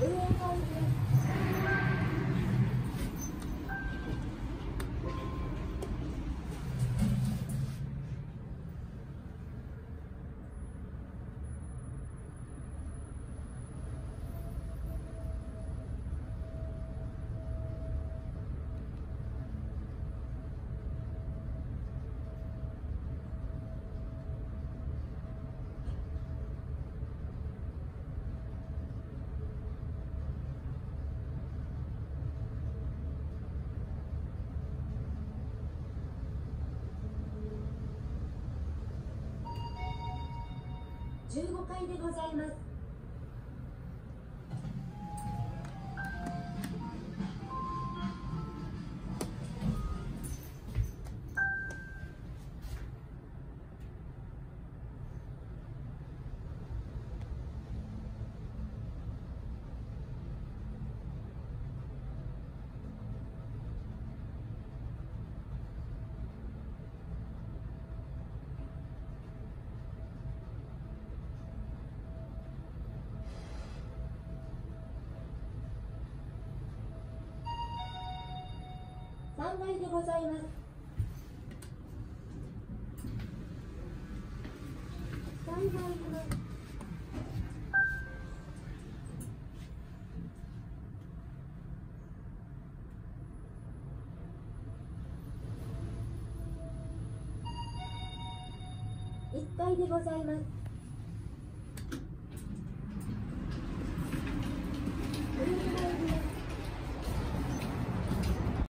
Eu não 15階でございます。3階でございます。3階です1階でございます。